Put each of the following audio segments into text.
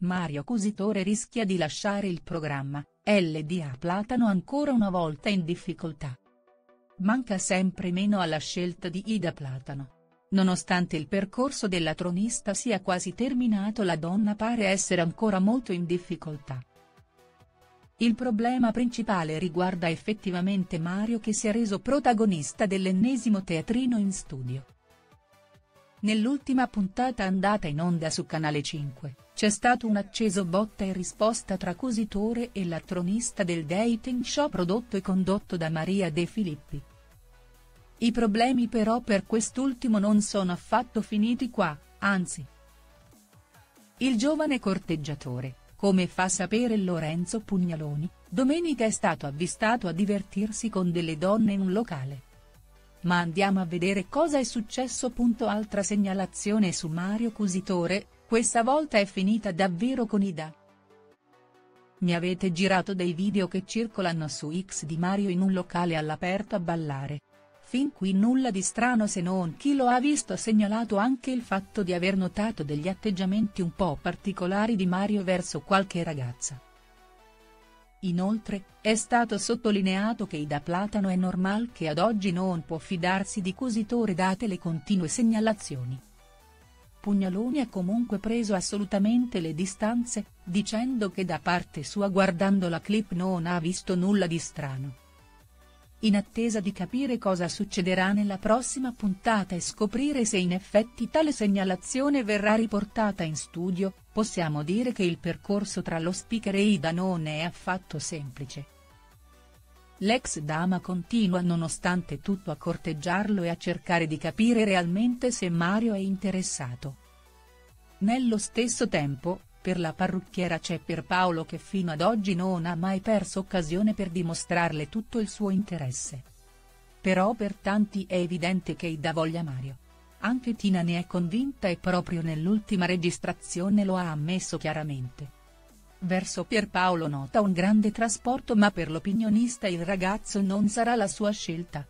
Mario Cusitore rischia di lasciare il programma, LDA Platano ancora una volta in difficoltà. Manca sempre meno alla scelta di Ida Platano. Nonostante il percorso della tronista sia quasi terminato la donna pare essere ancora molto in difficoltà. Il problema principale riguarda effettivamente Mario che si è reso protagonista dell'ennesimo teatrino in studio. Nell'ultima puntata andata in onda su Canale 5, c'è stato un acceso botta e risposta tra Cositore e la tronista del dating show prodotto e condotto da Maria De Filippi. I problemi però per quest'ultimo non sono affatto finiti qua, anzi. Il giovane corteggiatore, come fa sapere Lorenzo Pugnaloni, domenica è stato avvistato a divertirsi con delle donne in un locale. Ma andiamo a vedere cosa è successo. Altra segnalazione su Mario Cusitore, questa volta è finita davvero con Ida. Mi avete girato dei video che circolano su X di Mario in un locale all'aperto a ballare. Fin qui nulla di strano se non chi lo ha visto ha segnalato anche il fatto di aver notato degli atteggiamenti un po' particolari di Mario verso qualche ragazza. Inoltre, è stato sottolineato che Ida Platano è normal che ad oggi non può fidarsi di Cusitore date le continue segnalazioni. Pugnaloni ha comunque preso assolutamente le distanze, dicendo che da parte sua guardando la clip non ha visto nulla di strano in attesa di capire cosa succederà nella prossima puntata e scoprire se in effetti tale segnalazione verrà riportata in studio, possiamo dire che il percorso tra lo speaker e Ida non è affatto semplice. L'ex dama continua nonostante tutto a corteggiarlo e a cercare di capire realmente se Mario è interessato. Nello stesso tempo, per la parrucchiera c'è Pierpaolo che fino ad oggi non ha mai perso occasione per dimostrarle tutto il suo interesse. Però per tanti è evidente che Ida voglia Mario. Anche Tina ne è convinta e proprio nell'ultima registrazione lo ha ammesso chiaramente. Verso Pierpaolo nota un grande trasporto ma per l'opinionista il ragazzo non sarà la sua scelta.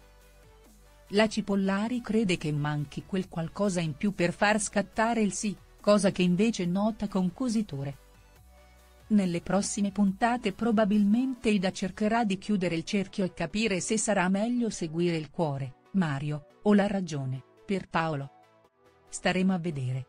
La Cipollari crede che manchi quel qualcosa in più per far scattare il sì cosa che invece nota con Cusitore. Nelle prossime puntate probabilmente Ida cercherà di chiudere il cerchio e capire se sarà meglio seguire il cuore, Mario, o la ragione, Pierpaolo. Staremo a vedere.